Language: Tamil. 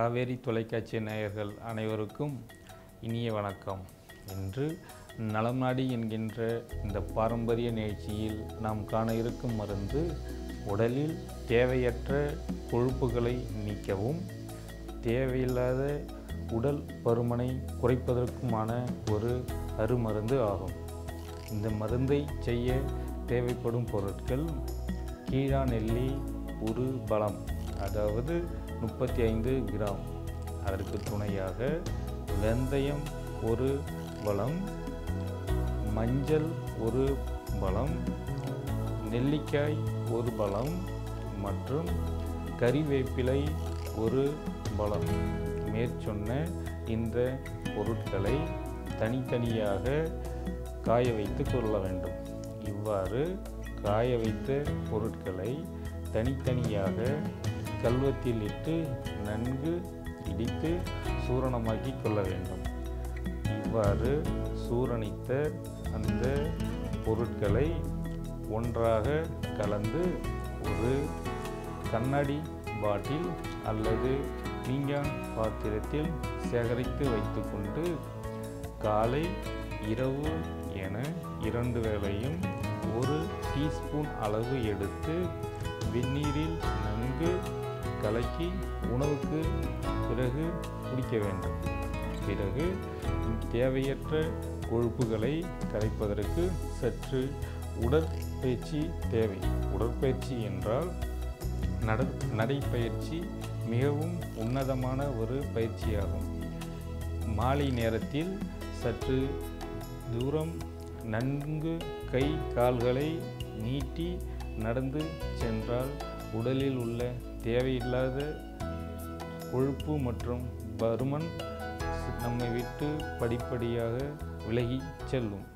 காவேரி தொலைக்காட்சி நேயர்கள் அனைவருக்கும் இனிய வணக்கம். இன்று நலம் நாடி என்கின்ற இந்த பாரம்பரிய நிகழ்ச்சியில் நாம் காண இருக்கும் மருந்து உடலில் தேவையற்ற கொழுப்புகளை நீக்கவும் தேவையில்லாத உடல் பருமனை குறைப்பதற்குமான ஒரு அருமருந்து ஆகும். இந்த மருந்தை செய்ய தேவைப்படும் பொருட்கள் கீழா நெல்லி ஒரு பலம் அதாவது முப்பத்தி ஐந்து கிராம். அதற்கு துணையாக வெந்தயம் ஒரு பலம் மஞ்சள் ஒரு பலம் நெல்லிக்காய் ஒரு பலம் மற்றும் கறிவேப்பிலை ஒரு பலம் மேற்சொன்ன இந்த பொருட்களை தனித்தனியாக காய வைத்து கொள்ள வேண்டும். இவ்வாறு காய வைத்த பொருட்களை தனித்தனியாக கல்வத்தில் இட்டு நன்கு இடித்து சூரணமாக்கி கொள்ள வேண்டும். இவ்வாறு சூரணித்த அந்த பொருட்களை ஒன்றாக கலந்து ஒரு கண்ணாடி பாட்டில் அல்லது பீங்கான் பாத்திரத்தில் சேகரித்து வைத்துக்கொண்டு காலை இரவு என இரண்டு வேளையும் ஒரு டீஸ்பூன் அளவு எடுத்து வெந்நீரில் நன்கு கலக்கி உணவுக்கு பிறகு குடிக்க வேண்டும். பிறகு தேவையற்ற கொழுப்புகளை கரைப்பதற்கு சற்று உடற்பயிற்சி தேவை. உடற்பயிற்சி என்றால் நட நடைப்பயிற்சி மிகவும் உன்னதமான ஒரு பயிற்சியாகும். மாலை நேரத்தில் சற்று தூரம் நன்கு கை கால்களை நீட்டி நடந்து சென்றால் உடலில் உள்ள தேவையில்லாத கொழுப்பு மற்றும் பருமன் நம்மை விட்டு படிப்படியாக விலகி செல்லும்.